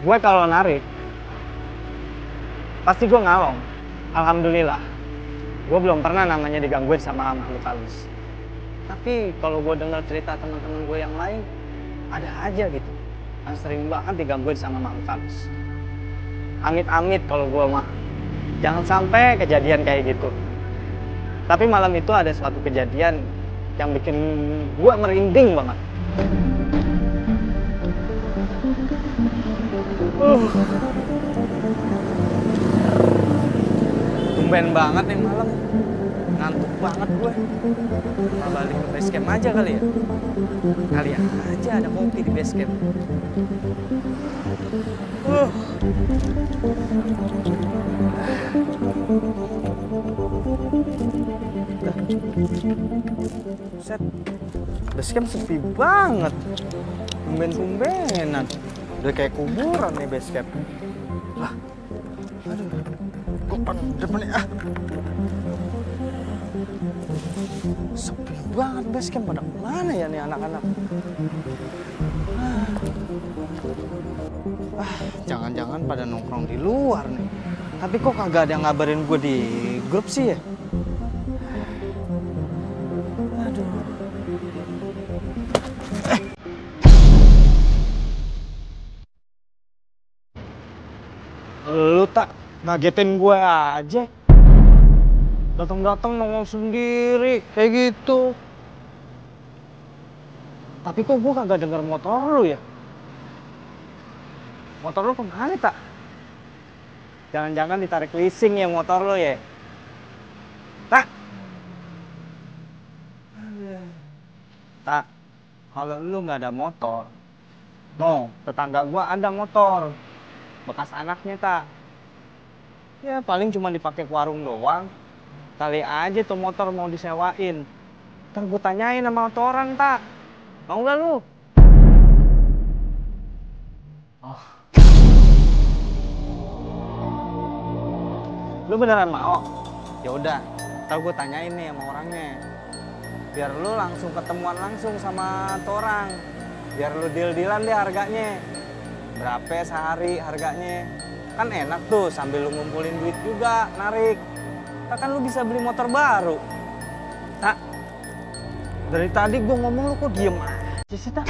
gue kalau narik pasti gue ngalong alhamdulillah. Gue belum pernah namanya digangguin sama makhluk halus. Tapi kalau gue dengar cerita teman-teman gue yang lain ada aja gitu. Yang sering banget digangguin sama makhluk halus. Amit-amit kalau gue mah. Jangan sampai kejadian kayak gitu. Tapi malam itu ada suatu kejadian yang bikin gue merinding banget uh. banget nih malam ngantuk banget gue Nah, balik ke base camp aja kali ya kali aja ada kopi di base camp uh. Set, base camp sepi banget. Tumben-tumbenan. Udah kayak kuburan nih base camp. Lah, aduh, pada depan ah. Sepi banget base camp, pada ke mana ya nih anak-anak? Ah. Ah, jangan-jangan pada nongkrong di luar nih. Tapi kok kagak ada yang ngabarin gue di grup sih ya? Ngagetin gue aja. Datang-datang nongol sendiri kayak gitu. Tapi kok gue kagak denger motor lu ya? Motor lu ke mana tak? Jangan-jangan ditarik leasing ya motor lo ya? Tak? Tak, kalau lu nggak ada motor, no, tetangga gua ada motor, bekas anaknya tak. Ya paling cuma dipakai ke warung doang. Kali aja tuh motor mau disewain. Ntar gua tanyain sama tuh orang tak. Mau nggak lu? Oh. Lu beneran mau? Ya udah, ntar gue tanyain nih sama orangnya. Biar lu langsung ketemuan langsung sama tuh orang. Biar lu deal-dealan deh harganya. Berapa sehari harganya? Kan enak tuh sambil lu ngumpulin duit juga, narik. Ntar kan lu bisa beli motor baru. Tak, dari tadi gue ngomong lu kok diem aja sih, tak?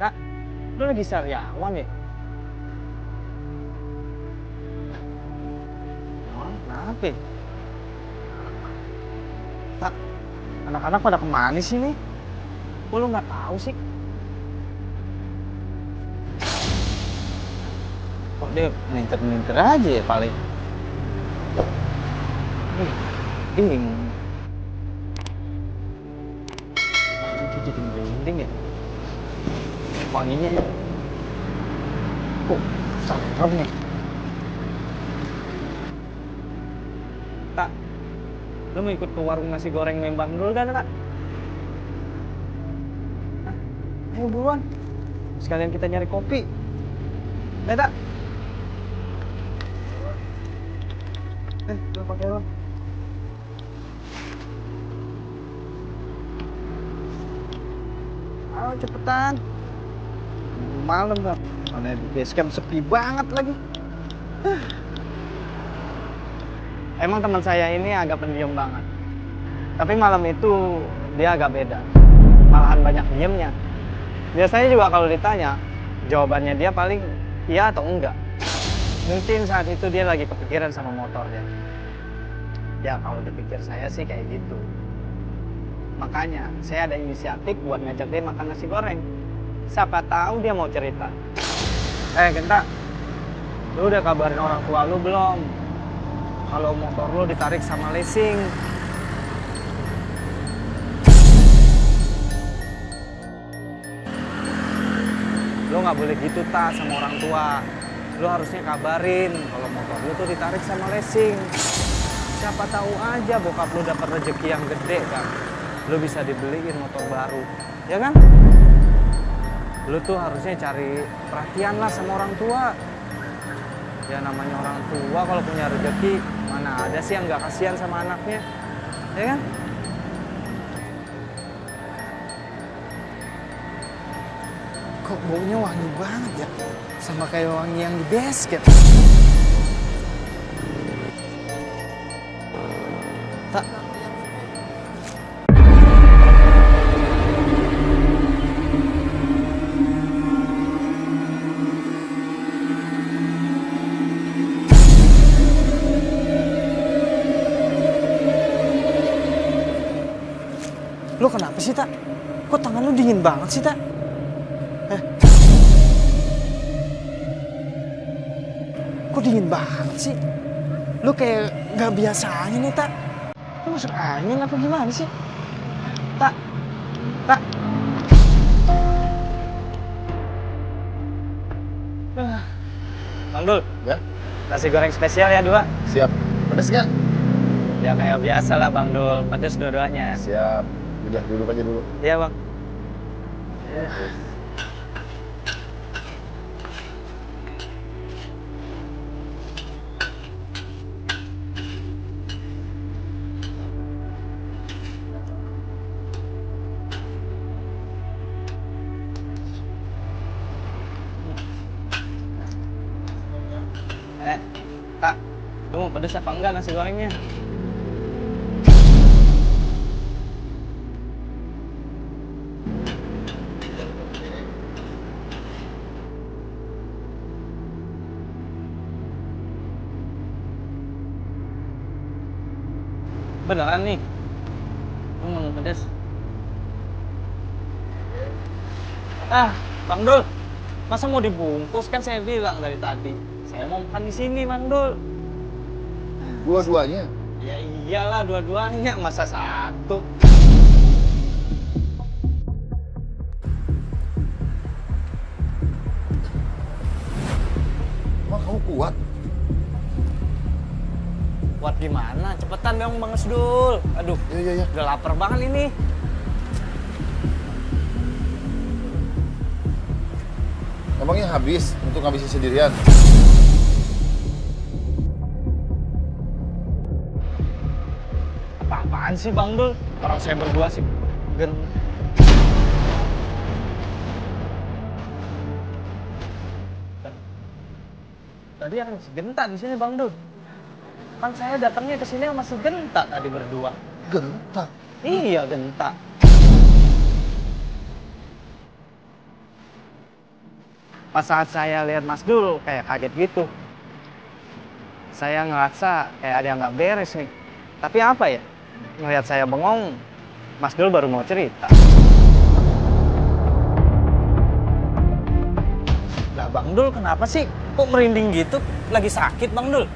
Kak, lu lagi sariawan ya? Kenapa? Kak, anak-anak pada ke mana sih nih? Kok lu nggak tahu sih? Kok dia minter-minter aja ya paling? Ih, bingung. Ini jadi merinding ya? wanginya ya. Kok serem nih? Kak, lu mau ikut ke warung nasi goreng Membang dulu kan, Kak? Ayo buruan. Sekalian kita nyari kopi. Tak. Eh, lu pakai helm. Ayo cepetan malam bang mana di base camp sepi banget lagi emang teman saya ini agak pendiam banget tapi malam itu dia agak beda malahan banyak diemnya biasanya juga kalau ditanya jawabannya dia paling iya atau enggak mungkin saat itu dia lagi kepikiran sama motornya ya kalau dipikir saya sih kayak gitu makanya saya ada inisiatif buat ngajak dia makan nasi goreng siapa tahu dia mau cerita. Eh, Genta, lu udah kabarin orang tua lu belum? Kalau motor lu ditarik sama leasing. Lu nggak boleh gitu ta sama orang tua. Lu harusnya kabarin kalau motor lu tuh ditarik sama leasing. Siapa tahu aja bokap lu dapat rezeki yang gede kan. Lu bisa dibeliin motor baru, ya kan? lu tuh harusnya cari perhatian lah sama orang tua ya namanya orang tua kalau punya rezeki mana ada sih yang nggak kasihan sama anaknya ya kan Kok baunya wangi banget ya? Sama kayak wangi yang di basket. Tak. Lo kenapa sih, Tak? Kok tangan lu dingin banget sih, Tak? Kok dingin banget sih? Lu kayak nggak biasanya nih, Tak. Lu masuk angin apa gimana sih? Tak. Tak. Ah. Bang Dul, Ya, nasi goreng spesial ya dua. siap. Pedes nggak? Ya kayak biasa lah Bang Dul, pedes dua-duanya. Siap. Udah duduk aja dulu. Iya Bang. Eh, Kak, lu mau pedes apa enggak nasi gorengnya? Beneran nih? Lu mau pedes? Ah, Bang Dul, masa mau dibungkus kan saya bilang dari tadi. Saya mau makan di sini, Bang Dul. Dua-duanya. Ya iyalah dua-duanya, masa satu. Emang kamu kuat? Buat gimana? Cepetan dong Bang Sdul. Aduh, Iya, iya, iya. udah lapar banget ini. Emangnya habis untuk ngabisin sendirian? Apa-apaan sih Bang Dul? Orang saya berdua sih gen. Tadi yang si Genta di sini Bang Dul. Kan saya datangnya ke sini sama si Genta tadi berdua. Gentak. Iya, Genta. Pas saat saya lihat Mas Dul kayak kaget gitu. Saya ngerasa kayak ada yang nggak beres nih. Tapi apa ya? Ngelihat saya bengong, Mas Dul baru mau cerita. Lah Bang Dul kenapa sih? Kok merinding gitu? Lagi sakit Bang Dul?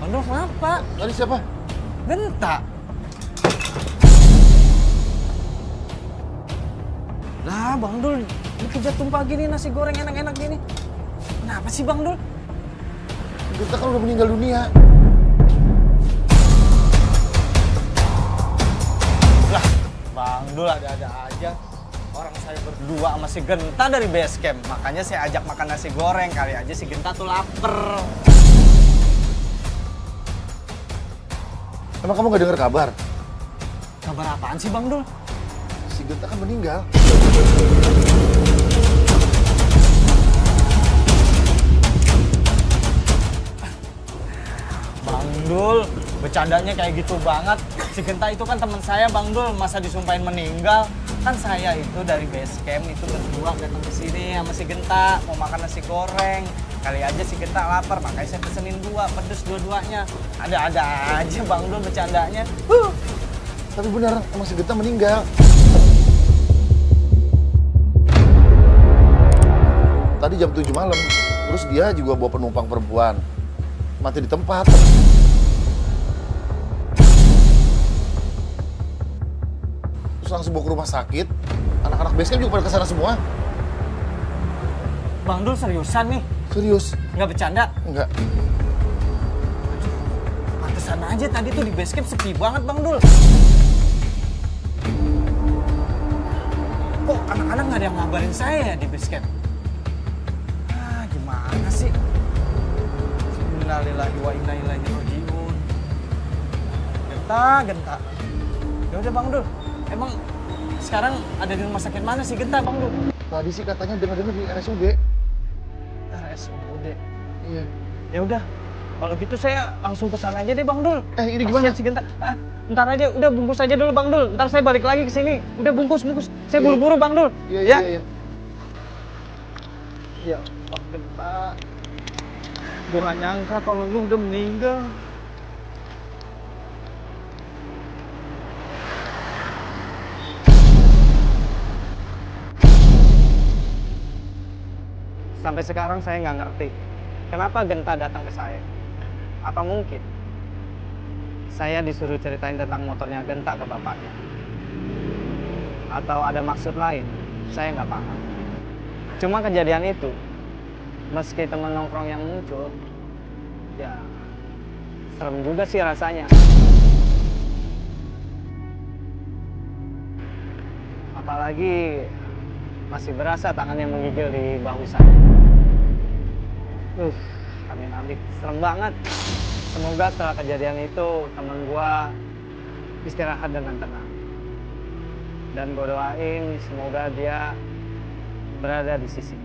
Bang Dul kenapa? Tadi siapa? Genta. Lah, Bang Dul, dikejar tumpah gini nasi goreng enak-enak gini. Kenapa sih Bang Dul? Genta kan udah meninggal dunia. Bang Dul ada-ada aja. Orang saya berdua sama si Genta dari base camp. Makanya saya ajak makan nasi goreng. Kali aja si Genta tuh lapar. Emang kamu nggak dengar kabar? Kabar apaan sih Bang Dul? Si Genta kan meninggal. Bercandanya kayak gitu banget. Si Genta itu kan teman saya, Bang Dul. Masa disumpahin meninggal? Kan saya itu dari base camp itu berdua datang ke sini sama si Genta mau makan nasi goreng. Kali aja si Genta lapar, makanya saya pesenin dua, pedes dua-duanya. Ada-ada aja Bang Dul bercandanya. Huh. Tapi benar, emang si Genta meninggal. Tadi jam 7 malam, terus dia juga bawa penumpang perempuan. Mati di tempat. Langsung bawa ke rumah sakit. Anak-anak basecamp juga pada ke sana semua. Bang Dul seriusan nih? Serius? Nggak bercanda? Enggak. Pantesan aja tadi tuh di base camp sepi banget Bang Dul. Kok anak-anak nggak ada yang ngabarin saya ya di base camp? Ah, gimana sih? Innalillahi wa inna ilaihi rajiun. Genta, genta. Ya udah Bang Dul. Emang sekarang ada di rumah sakit mana sih Genta, Bang Dul? Tadi sih katanya dengar-dengar di RSUD. RSUD. Iya. Ya udah. Kalau gitu saya langsung ke sana aja deh Bang Dul. Eh, ini gimana? Kasihan si Genta. Ah, ntar aja, udah bungkus aja dulu Bang Dul. Ntar saya balik lagi ke sini. Udah bungkus, bungkus. Saya Iya. buru-buru Bang Dul. Iya, ya. iya, iya. Ya, Pak Genta. Gue gak nyangka kalau lu udah meninggal. Sampai sekarang saya nggak ngerti kenapa Genta datang ke saya. Apa mungkin saya disuruh ceritain tentang motornya Genta ke bapaknya? Atau ada maksud lain? Saya nggak paham. Cuma kejadian itu, meski teman nongkrong yang muncul, ya serem juga sih rasanya. Apalagi masih berasa tangannya menggigil di bahu saya. Uh, amin amin, serem banget. Semoga setelah kejadian itu teman gua istirahat dengan tenang. Dan gue doain semoga dia berada di sisi.